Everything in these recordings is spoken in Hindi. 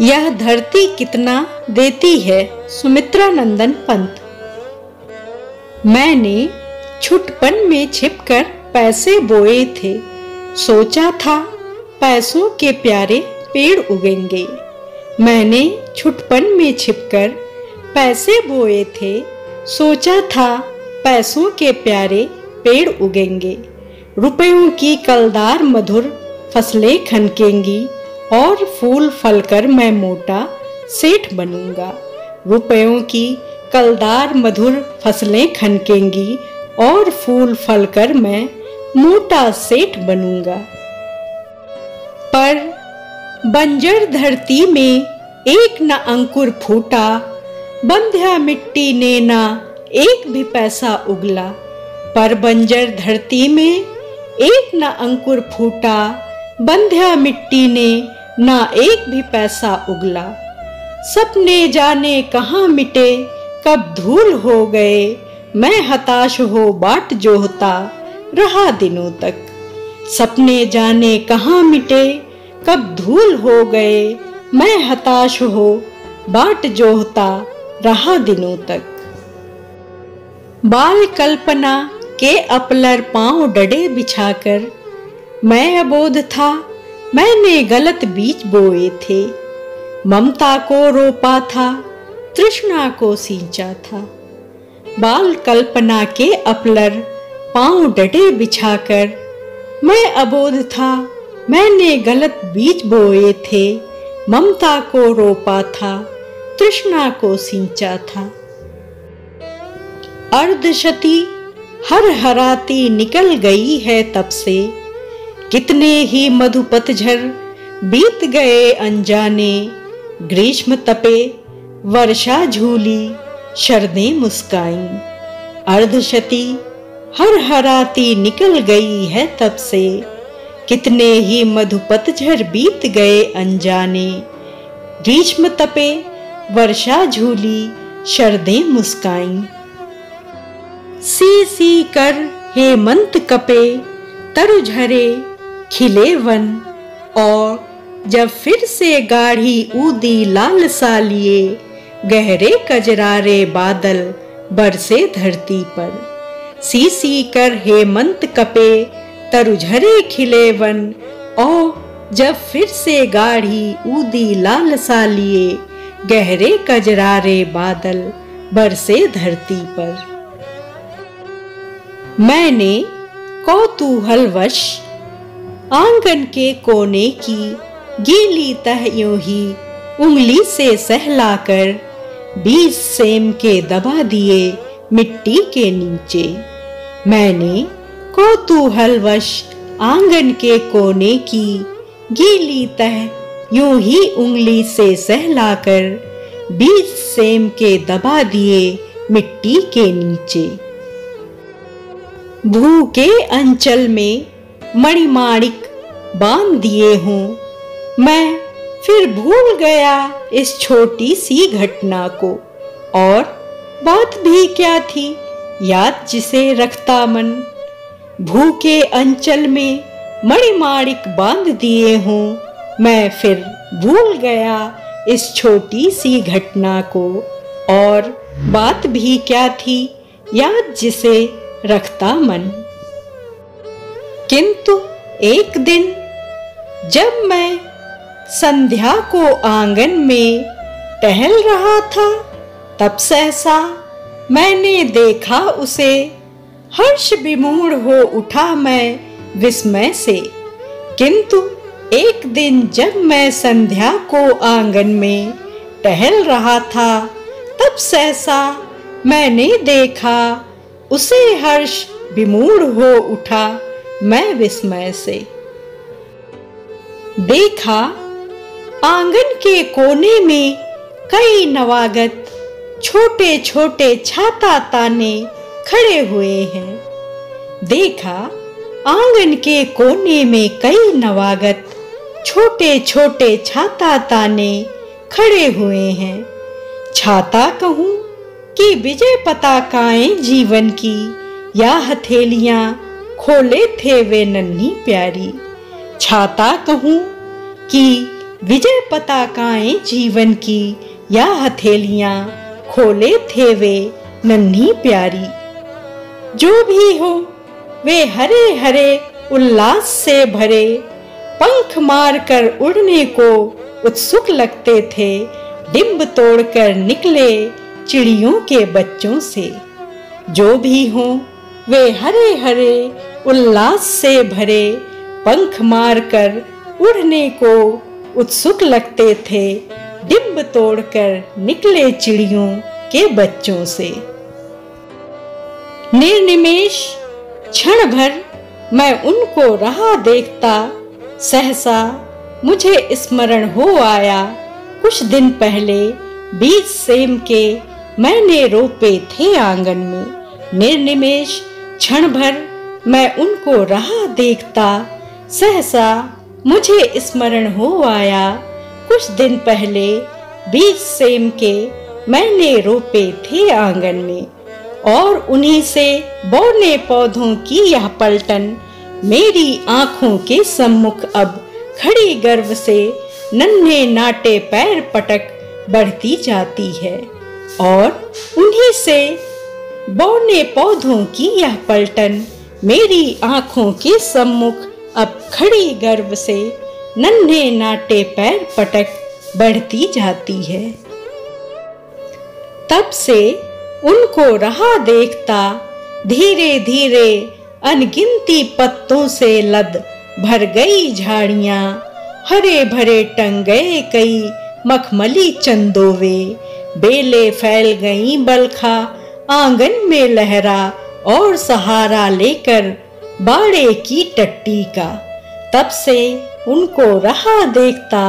यह धरती कितना देती है सुमित्रा नंदन पंत। मैंने छुटपन में छिपकर पैसे बोए थे। सोचा था पैसों के प्यारे पेड़ उगेंगे। मैंने छुटपन में छिपकर पैसे बोए थे। सोचा था पैसों के प्यारे पेड़ उगेंगे। रुपयों की कलदार मधुर फ़सलें खनकेंगी। और फूल फलकर मैं मोटा सेठ बनूँगा। रुपयों की कलदार मधुर फ़सलें खनकेंगी और फूल फलकर मैं मोटा सेठ बनूँगा। पर बंजर धरती में एक न अंकुर फूटा, बंध्या मिट्टी ने ना एक भी पैसा उगला। पर बंजर धरती में एक न अंकुर फूटा बंध्या मिट्टी ने ना एक भी पैसा उगला। सपने जाने कहाँ मिटे, कब धूल हो गए, मैं हताश हो बाट जोहता रहा दिनों तक। सपने जाने कहाँ मिटे, कब धूल हो गए, मैं हताश हो बाट जोहता रहा दिनों तक। बाल कल्पना के अपलर पाँव डडे बिछाकर मैं अबोध था, मैंने गलत बीज बोए थे। ममता को रोपा था, तृष्णा को सींचा था। बाल कल्पना के अपलर, पाँव डटे बिछाकर। मैं अबोध था, मैंने गलत बीज बोए थे। ममता को रोपा था, तृष्णा को सींचा था। अर्धशती, हर हराती निकल गई है तब से। कितने ही मधुपतझर बीत गए अनजाने, ग्रीष्म तपे, वर्षा झूली, शरदे मुस्काई। अर्धशती, हर हराती निकल गई है तब से। कितने ही मधुपतझर बीत गए अनजाने, ग्रीष्म तपे, वर्षा झूली, शरदे मुस्काई। सी सी कर हेमंत कपे, तरु झरे खिले वन और जब फिर से गाढ़ी ऊदी लाल सा लिए, गहरे कजरारे बादल बरसे धरती पर। सी सी कर हेमंत कपे, तरुझरे खिले वन और जब फिर से गाढ़ी ऊदी लाल सा लिए, गहरे कजरारे बादल बरसे धरती पर। मैंने कौतूहलवश आँगन के कोने की गीली तह यूँ ही उंगली से सहलाकर बीस सेम के दबा दिए मिट्टी के नीचे। मैंने कौतूहलवश आँगन के कोने की गीली तह यूँ ही उंगली से सहलाकर बीस सेम के दबा दिए मिट्टी के नीचे। भू के अंचल में मणिमाणिक बाँध दिए हूँ। मैं फिर भूल गया इस छोटी सी घटना को। और बात भी क्या थी? याद जिसे रखता मन। भूखे अंचल में मणिमाणिक बाँध दिए हूँ। मैं फिर भूल गया इस छोटी सी घटना को। और बात भी क्या थी? याद जिसे रखता मन। किंतु एक दिन, जब मैं संध्या को आँगन में टहल रहा था, तब सहसा मैंने देखा उसे हर्ष विमूढ़ हो उठा मैं विस्मय से। किंतु एक दिन जब मैं संध्या को आँगन में टहल रहा था, तब सहसा मैंने देखा उसे हर्ष विमूढ़ हो उठा। मैं विस्मय से। देखा, आँगन के कोने में कई नवागत छोटे छोटे छाता ताने खड़े हुए हैं। देखा, आँगन के कोने में कई नवागत छोटे छोटे छाता ताने खड़े हुए हैं। छाता कहूँ कि विजय पताकाएँ जीवन की या हथेलियाँ खोले थे वे नन्ही प्यारी। छाता कहूँ कि विजय पताकाएँ जीवन की, या हथेलियाँ खोले थे वे नन्ही प्यारी। जो भी हो, वे हरे हरे उल्लास से भरे, पंख मार कर उड़ने को उत्सुक लगते थे डिम्ब तोड़कर निकले चिड़ियों के बच्चों से। जो भी हो वे हरे हरे उल्लास से भरे पंख मारकर उड़ने को उत्सुक लगते थे डिम्ब तोड़कर निकले चिड़ियों के बच्चों से। निर्निमेश क्षण भर मैं उनको रहा देखता, सहसा मुझे स्मरण हो आया, कुछ दिन पहले बीज सेम के मैंने रोपे थे आँगन में। निर्निमेश क्षण भर मैं उनको रहा देखता। सहसा मुझे स्मरण हो आया। कुछ दिन पहले बीज सेम के मैंने रोपे थे आँगन में और उन्हीं से बौने पौधों की यह पलटन मेरी आँखों के सम्मुख अब खड़ी गर्व से नन्हे नाटे पैर पटक बढ़ती जाती है और उन्हीं से बौने पौधों की यह पलटन, मेरी आँखों के सम्मुख अब खड़ी गर्व से, नन्हे नाटे पैर पटक बढ़ती जाती है। तब से उनको रहा देखता धीरे धीरे अनगिनती पत्तों से लद भर गई झाड़ियाँ हरे भरे टंग गए कई मखमली चंदोवे, बेले फैल गई बलखा आँगन में लहरा और सहारा लेकर बाड़े की टट्टी का। तब से उनको रहा देखता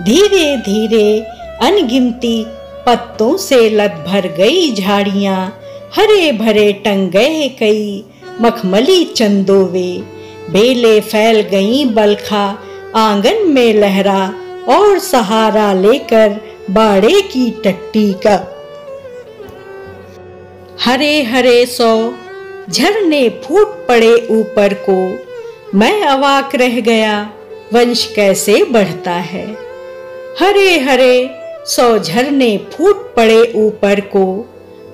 धीरे धीरे अनगिनती पत्तों से लद भर गई झाड़ियाँ हरे भरे टंग गए कई मखमली चंदोवे। बेले फैल गई बलखा, आँगन में लहरा और सहारा लेकर बाड़े की टट्टी का। हरे हरे सौ, झरने फूट पड़े ऊपर को। मैं अवाक रह गया, वंश कैसे बढ़ता है। हरे हरे सौ, झरने फूट पड़े ऊपर को।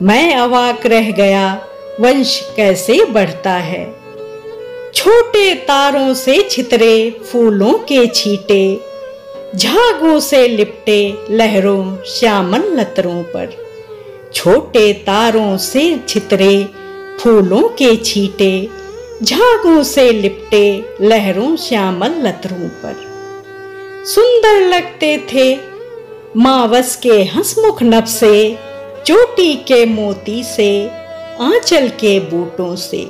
मैं अवाक रह गया, वंश कैसे बढ़ता है। छोटे तारों से छितरे, फूलों के छीटे। झागों से लिपटे लहरों श्यामन लतरों पर। छोटे तारों से छितरे, फूलों के छीटे, झागों से लिपटे लहरों श्यामल लतरों पर। सुंदर लगते थे मावस के हंसमुख नभ से चोटी के मोती से, आंचल के बूटों से।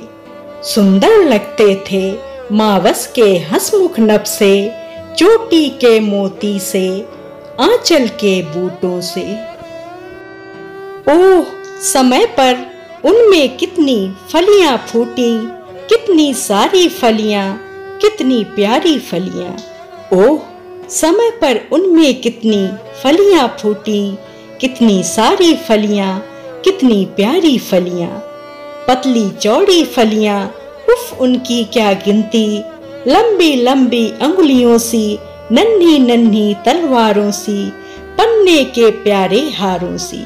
सुंदर लगते थे मावस के हंसमुख नभ से चोटी के मोती से, आंचल के बूटों से। ओह, समय पर उनमें कितनी फलियाँ फूटी, कितनी सारी फलियाँ, कितनी प्यारी फलियाँ। ओह, समय पर उनमें कितनी फलियाँ फूटी, कितनी सारी फलियाँ, कितनी प्यारी फलियाँ। पतली चौड़ी फलियाँ, उफ, उनकी क्या गिनती। लंबी लंबी अंगुलियों सी, नन्ही नन्ही तलवारों सी, पन्ने के प्यारे हारों सी।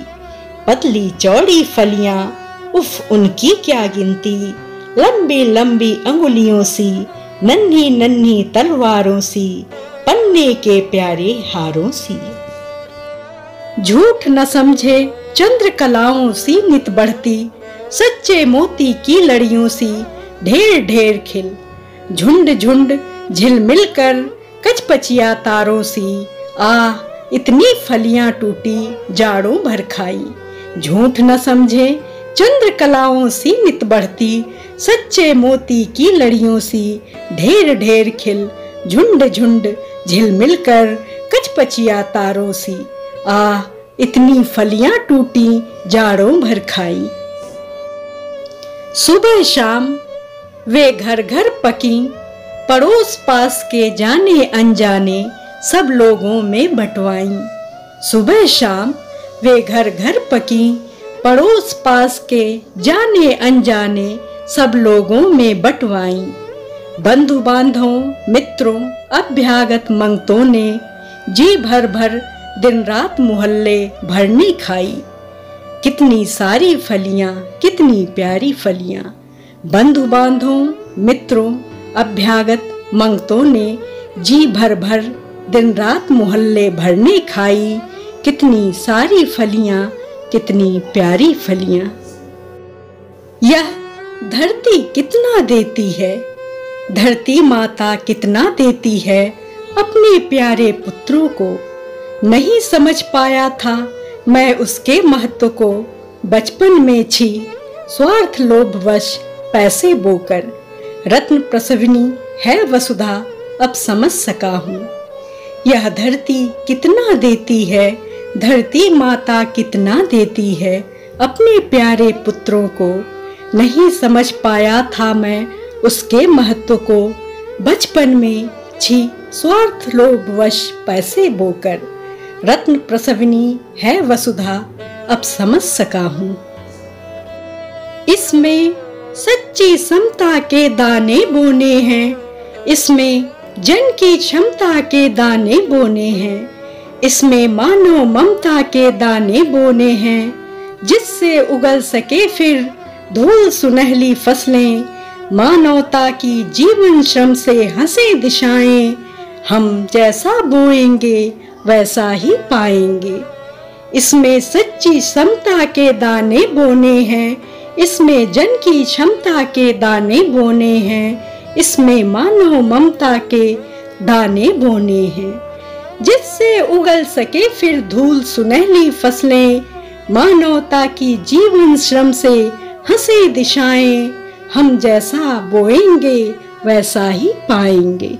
पतली चौड़ी फलियाँ, उफ, उनकी क्या गिनती? लंबी लंबी अंगुलियों सी, नन्ही नन्ही तलवारों सी, पन्ने के प्यारे हारों सी। झूठ न समझे चंद्र कलाओं सी नित बढ़ती, सच्चे मोती की लड़ियों सी, ढेर ढेर खिल। झुंड झुंड झिलमिल कर कचपचिया तारों सी आ इतनी फलियाँ टूटी, जाड़ों भर खाई। झूठ न समझे चंद्र कलाओं सी नित बढ़ती, सच्चे मोती की लड़ियों सी, ढेर ढेर खिल, झुंड झुंड झिलमिल कर कचपचिया तारों सी। आ, इतनी फलियाँ टूटी, जाड़ों भर खाई। सुबह शाम, वे घर घर पकी, पड़ोस पास के जाने अनजाने सब लोगों में बटवाई। सुबह शाम वे घर घर पकी, पड़ोस पास के जाने अनजाने सब लोगों में बटवाई। बंधु बांधवों मित्रों, अभ्यागत मंगतों ने जी भर भर दिन रात मोहल्ले भरने खाई। कितनी सारी फलियाँ, कितनी प्यारी फलियाँ। बंधु बांधों मित्रों, अभ्यागत मंगतों ने जी भर भर दिन रात मोहल्ले भरने खाई। कितनी सारी फलियाँ, कितनी प्यारी फलियाँ। यह धरती कितना देती है? धरती माता कितना देती है अपने प्यारे पुत्रों को? नहीं समझ पाया था मैं उसके महत्व को। बचपन में छी, स्वार्थ लोभवश पैसे बोकर। रत्न प्रसवनी है वसुधा, अब समझ सका हूँ। यह धरती कितना देती है धरती माता कितना देती है अपने प्यारे पुत्रों को। नहीं समझ पाया था मैं उसके महत्व को। बचपन में, छी, स्वार्थ लोभ वश पैसे बोकर। रत्न प्रसवनी है वसुधा, अब समझ सका हूँ। इसमें सच्ची समता के दाने बोने हैं। इसमें जन की क्षमता के दाने बोने हैं। इसमें मानव ममता के दाने बोने हैं, जिससे उगल सके फिर धूल सुनहली फ़सलें, मानवता की जीवन श्रम से हंसे दिशाएँ, हम जैसा बोएँगे, वैसा ही पाएँगे। इसमें सच्ची समता के दाने बोने हैं, इसमें जन की क्षमता के दाने बोने हैं, इसमें मानव ममता के दाने बोने हैं। जिससे उगल सके फिर धूल सुनहली फ़सलें, मानवता की जीवन श्रम से हंसे दिशाएँ, हम जैसा बोएँगे, वैसा ही पाएँगे।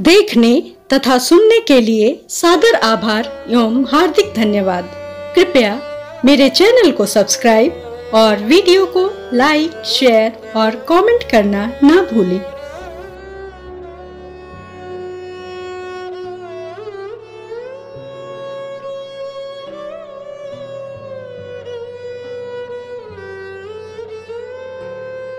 देखने तथा सुनने के लिए सादर आभार एवं हार्दिक धन्यवाद। कृपया मेरे चैनल को सब्सक्राइब और वीडियो को लाइक, शेयर और कमेंट करना ना भूलें।